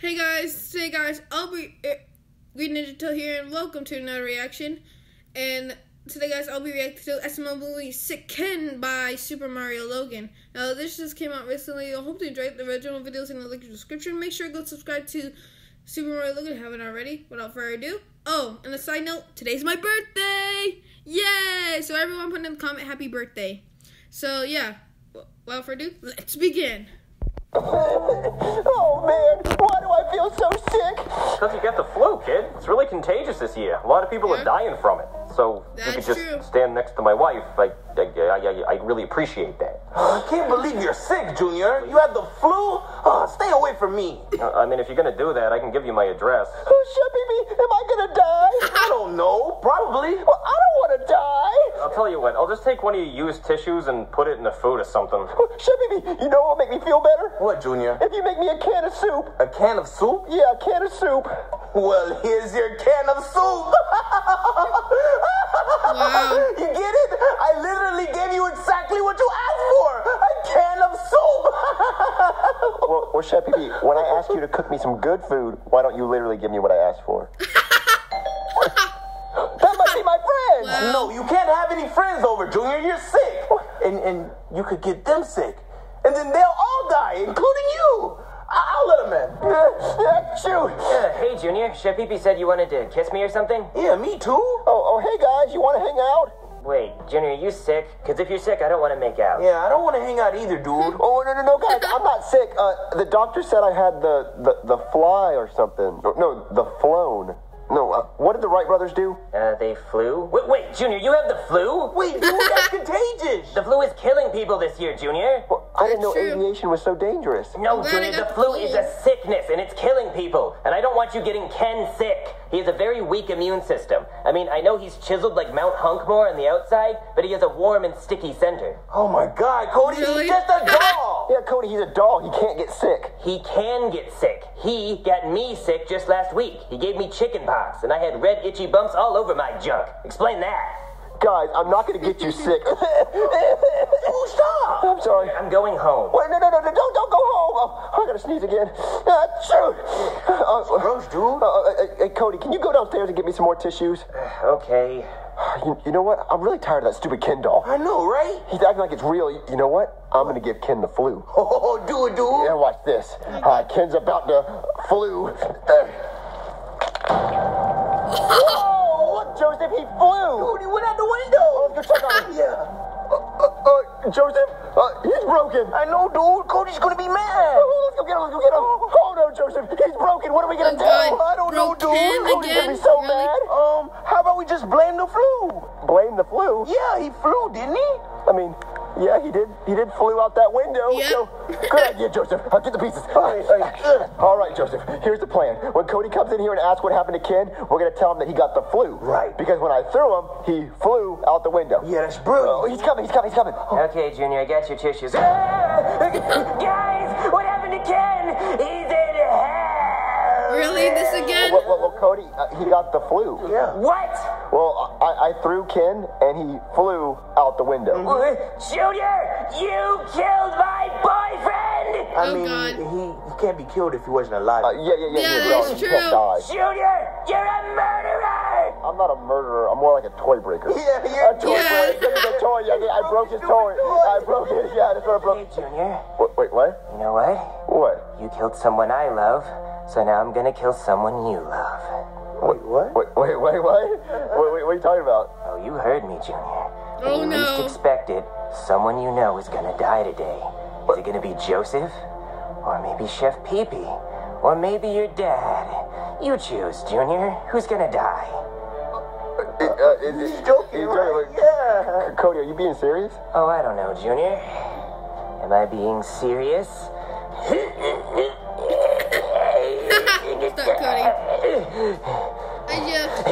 Hey guys, hey guys, I'll be Green Ninja Tale here, and welcome to another reaction. And today, guys, I'll be reacting to SML movie Sick Ken by Super Mario Logan. Now, this just came out recently. I hope you enjoyed the original videos in the link in the description. Make sure to go subscribe to Super Mario Logan if you haven't already. Without further ado, oh, and a side note, today's my birthday! Yay! So everyone put in the comment happy birthday. So yeah, without further ado, let's begin. oh man, why do I feel so sick? Because you got the flu, kid. It's really contagious this year. A lot of people Yeah. are dying from it. So if you could just true. stand next to my wife, I, I, I, I, I really appreciate that. I can't believe you're sick, Junior. You had the flu? Oh, stay away from me. Uh, I mean, if you're gonna do that, I can give you my address. Oh, Shippy, am I gonna die? I don't know. Probably. Well, I don't want to die. I'll tell you what. I'll just take one of your used tissues and put it in the food or something. Shippy, you know what will make me feel better? What, Junior? If you make me a can of soup. A can of soup? Yeah, a can of soup. Well, here's your can of soup. Wow. You get it? I literally gave you exactly what you asked for. A can of soup. Well, well Shippy, when I ask you to cook me some good food, why don't you literally give me what I asked for? that must be my friend. Wow. no, you can't have any friends over, Junior. You're sick. And, and you could get them sick. And then they'll all die, including you. I- I'll let them in. Yeah, shoot. Uh, hey, Junior. Chef Pee said you wanted to kiss me or something? Yeah, me too. Oh, oh, hey guys, you want to hang out? Wait, Junior, are you sick? Because if you're sick, I don't want to make out. Yeah, I don't want to hang out either, dude. Oh no no no guys, I'm not sick. Uh, the doctor said I had the the, the fly or something. No, No, the flown. No, uh, what did the Wright brothers do? Uh, they flew? Wait, wait, Junior, you have the flu? Wait, dude, that's contagious. The flu is killing people this year, Junior. Well, I didn't know true. aviation was so dangerous. No, glad Junior, the flu is a sickness and it's killing people. And I don't want you getting Ken sick. He has a very weak immune system. I mean, I know he's chiseled like Mount Hunkmore on the outside, but he has a warm and sticky center. Oh my God, Cody, Really? he's just a doll. Yeah, Cody, he's a dog. He can't get sick. He can get sick. He got me sick just last week. He gave me chicken pox, and I had red itchy bumps all over my junk. Explain that. Guys, I'm not gonna get you sick. Oh, stop. I'm sorry. I'm going home. Wait, no, no, no, no, don't, don't go home. Oh, I gotta sneeze again. Uh, shoot. Uh, Gross, dude. uh, uh, hey, Cody, can you go downstairs and get me some more tissues? Okay. You, you know what? I'm really tired of that stupid Ken doll. I know, right? He's acting like it's real. You, know what? I'm gonna give Ken the flu. Oh, do it, dude. Yeah, watch this. Uh, Ken's about to flew. Whoa! Look, Joseph, he flew. Dude, he went out the window. Let's go check on him. Yeah. Uh, uh, Joseph, uh, he's broken. I know, dude. Cody's gonna be mad. Oh, let's go get him. Let's go get him. Oh no, Joseph, he's broken. What are we gonna Oh, do? God. I don't know, dude. him Cody's gonna again? be so Really? mad. Um, how about we just blame the flu? Blame the flu. Yeah, he flew, didn't he? I mean, yeah, he did. He did flew out that window. Yep. So, good idea, Joseph. I'll get the pieces. All right, all, right. all right, Joseph. Here's the plan. When Cody comes in here and asks what happened to Ken, we're gonna tell him that he got the flu. Right. Because when I threw him, he flew out the window. Yeah, that's Oh, he's coming. He's coming. He's coming. Oh, Okay, Junior, I got your tissues. Guys, what happened to Ken? He's in hell. Really? This again? well, well, well, Cody, uh, he got the flu. Yeah. What? Well, I, I threw Ken, and he flew out the window. Junior, you killed my boyfriend. I Oh, mean, God. he, he can't be killed if he wasn't alive. Uh, yeah, yeah, yeah. Yeah, yeah, that's no, true. die. Junior, you're a murderer. I'm not a murderer. I'm more like a toy breaker. Yeah, you're a toy Yeah. breaker. Give me toy. Yeah, yeah, I broke his toy. I broke it. Yeah, that's what I broke. Hey, Junior, Wait, wait, what? you know what? What? You killed someone I love, so now I'm gonna kill someone you love. Wait, what? Wait, wait, wait, what? Wait, wait, what are you talking about? Oh, you heard me, Junior. Oh, when you no. least expect it, someone you know is gonna die today. Is it gonna be Joseph? Or maybe Chef Pee-Pee? Or maybe your dad? You choose, Junior. Who's gonna die? Uh, uh, is it- He's joking, he's right? like- Yeah. Cody, are you being serious? Oh, I don't know, Junior. Am I being serious? I just.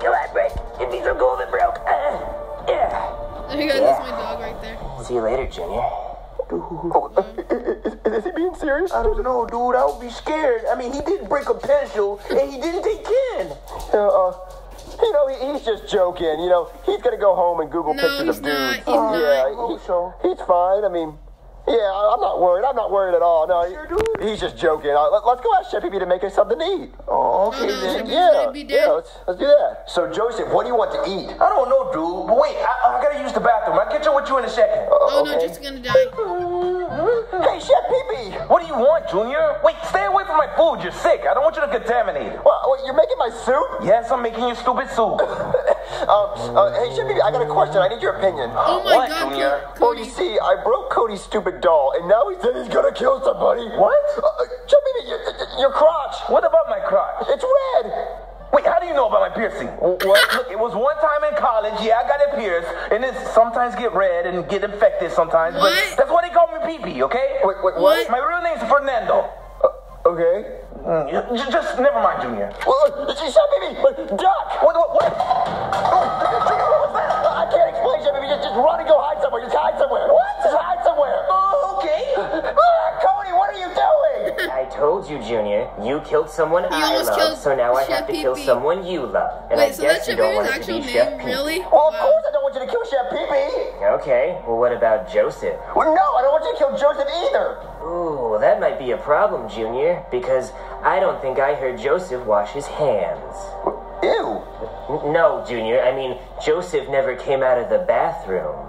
Come on, break. If these are golden broke. Uh, yeah. There you go. That's my dog right there. See you later, Junior. Oh, uh, is, is, is he being serious? I don't know, dude. I would be scared. I mean, he did break a pencil, and he didn't take Ken. Uh, uh, you know, he, he's just joking. You know, he's gonna go home and Google No, pictures he's of not. dudes. He's not. yeah, he- he's fine. I mean, Yeah, I- I'm not worried. I'm not worried at all. No, he- he's just joking. Uh, let, us go ask Chef Pee to make us something to eat. Oh, Oh, no, Chef Pee's Yeah, gonna be dead. yeah. Let's let's do that. So Joseph, what do you want to eat? I don't know, dude. But wait, I, I gotta use the bathroom. I'll catch up with you in a second. Oh no, okay. just gonna die. Hey, Chef Pee What do you want, Junior? Wait, stay away from my food. You're sick. I don't want you to contaminate it. Well, wait, you're making my soup? Yes, I'm making your stupid soup. Um, uh, hey, Chef I got a question. I need your opinion. Oh my What, god, Junior? Co- Well, you see, I broke Cody's stupid doll, and now he said he's gonna kill somebody. What? Uh, uh, your, your crotch. What about my crotch? It's red. Wait, how do you know about my piercing? Well, look, it was one time in college. Yeah, I got it pierced, and it sometimes get red and get infected sometimes. What? But that's why they call me Pee-Pee, okay? Wait, wait, what? What? My real name's Fernando. Okay. J- just never mind, Junior. Well, uh, Chef Pee duck. What? What? what? I can't explain, Chef Pee Just, just run and go hide somewhere. Just hide somewhere. What? Just hide somewhere. Oh, okay. Ah, Cody, what are you doing? I told you, Junior, you killed someone I love, killed so now I have to kill Pee-Pee. someone you love. And Wait, I so guess that's you Chef don't want it to actual be name, Chef Pee. really? Well, of Wow. course I don't want you to kill Chef Pee Pee. Okay, well, what about Joseph? Well, no, I don't want you to kill Joseph either. Ooh, that might be a problem, Junior, because I don't think I heard Joseph wash his hands. Ew. No, Junior, I mean, Joseph never came out of the bathroom.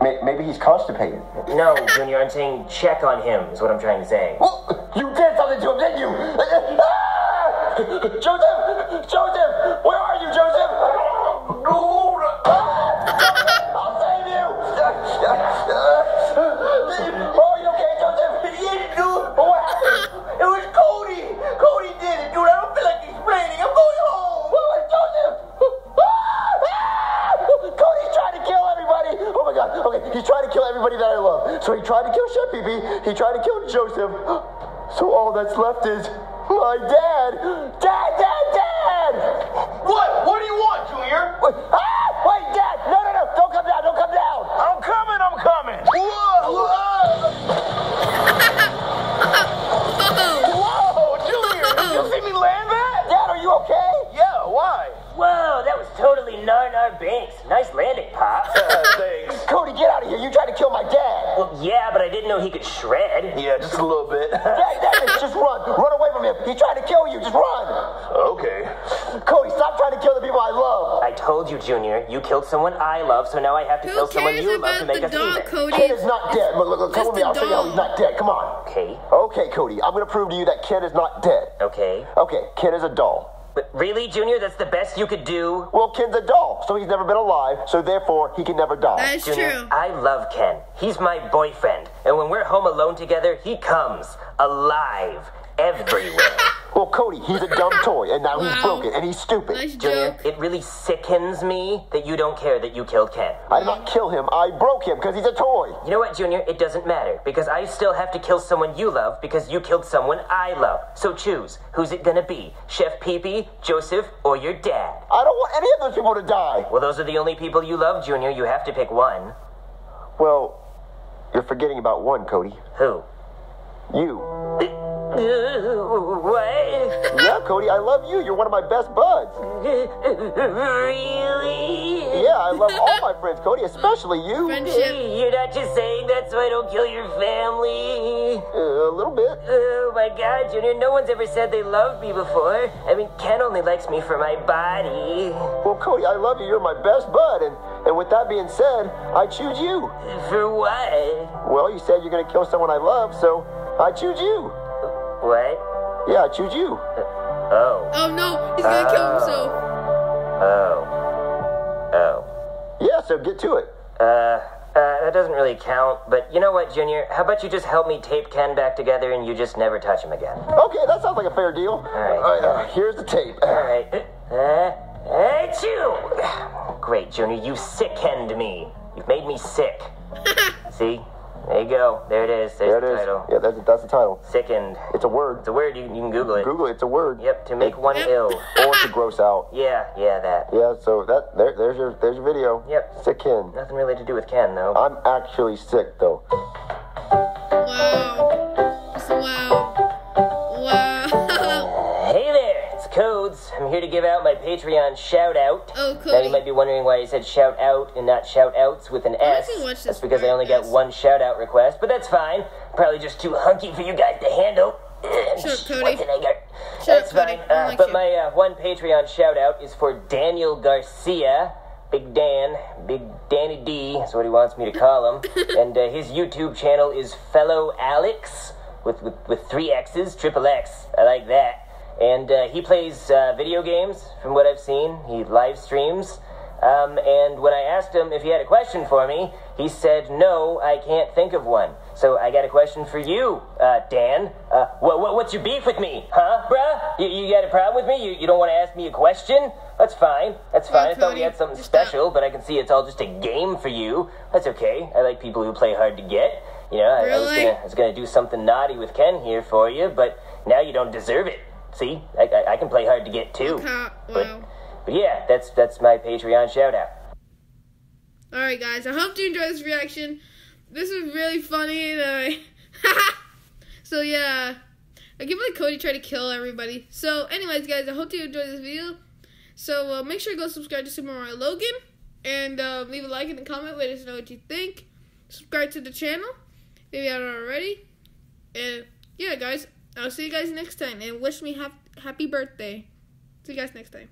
Maybe he's constipated. No, Junior, I'm saying check on him, is what I'm trying to say. Well, you did something to him, didn't you? Ah! Joseph! Joseph! Where are you, Joseph? Tried to kill Pee, he tried to kill Joseph. So all that's left is my dad, dad! Yeah, but I didn't know he could shred. Yeah, just a little bit. Dad, dad, just run! Run away from him! He's trying to kill you! Just run! okay. Cody, stop trying to kill the people I love! I told you, Junior, you killed someone I love, so now I have to Who kill someone cares you love to about make the us dog, even. Kid Cody? is not dead. Look, look, look, come with me. I'll show you how he's not dead. Come on. Okay, Okay, Cody, I'm gonna prove to you that Ken is not dead. okay. Okay, Ken is a doll. But really, Junior, that's the best you could do? Well, Ken's a doll, so he's never been alive, so therefore he can never die. That is Junior, true. I love Ken. He's my boyfriend. And when we're home alone together, he comes alive everywhere. Well, Cody, he's a dumb toy, and now he's broken, and he's stupid. Nice Junior, joke. it really sickens me that you don't care that you killed Ken. I did not kill him. I broke him because he's a toy. You know what, Junior? It doesn't matter because I still have to kill someone you love because you killed someone I love. So choose. Who's it gonna be? Chef Pee Joseph, or your dad? I don't want any of those people to die. Well, those are the only people you love, Junior. You have to pick one. Well, you're forgetting about one, Cody. Who? You. What? Yeah, Cody, I love you. You're one of my best buds. really? Yeah, I love all my friends, Cody, especially you. Friendship. You're not just saying that so I don't kill your family. Uh, a little bit. Oh my god, Junior, no one's ever said they loved me before. I mean, Ken only likes me for my body. Well, Cody, I love you. You're my best bud. And, and with that being said, I choose you. For what? Well, you said you're going to kill someone I love, so I choose you. What? Yeah, I choose you. Oh. Oh no, he's gonna kill himself. Oh. Oh. Yeah, so get to it. Uh, uh, that doesn't really count. But you know what, Junior? How about you just help me tape Ken back together and you just never touch him again? Okay, that sounds like a fair deal. right. All right, uh, here's the tape. Alright. Uh, you. Great, Junior, you sickened me. You've made me sick. See? There you go. There it is. There's There the it is. title. Yeah, that's, that's the title. Sickened. It's a word. It's a word. You, you can Google it. Google it. It's a word. Yep, to make one ill. Or to gross out. Yeah, yeah, that. Yeah, so that there, there's your there's your video. Yep. Sick Ken. Nothing really to do with Ken, though. I'm actually sick though. Here to give out my Patreon shout out. Oh, Now you might be wondering why I said shout out and not shout outs with an S. can watch this That's because I only got one shout out request, but that's fine. Probably just too hunky for you guys to handle. Shut up, Cody. What can I get? Shut That's fine. Uh, like but you. my uh, one Patreon shout out is for Daniel Garcia. Big Dan, Big Danny D is what he wants me to call him. and uh, his YouTube channel is Fellow Alex with, with, with three X's, triple X. I like that. And uh, he plays uh, video games, from what I've seen. He live streams. Um, and when I asked him if he had a question for me, he said, No, I can't think of one. So I got a question for you, uh, Dan. Uh, what, what, what's your beef with me, huh, bruh? You, you got a problem with me? You, you don't want to ask me a question? That's fine. That's fine. I thought we had something special, but I can see it's all just a game for you. That's okay. I like people who play hard to get. You know, I, I was gonna, I was gonna do something naughty with Ken here for you, but now you don't deserve it. See, I, I, I can play hard to get too. But, but yeah, that's that's my Patreon shout out. All right, guys. I hope you enjoyed this reaction. This is really funny. And I... so yeah, I can't believe Cody tried to kill everybody. So, anyways, guys, I hope you enjoyed this video. So uh, make sure to go subscribe to Super Mario Logan and uh, leave a like and a comment. Let us know what you think. Subscribe to the channel if you haven't already. And yeah, guys, I'll see you guys next time. And wish me hap- happy birthday. See you guys next time.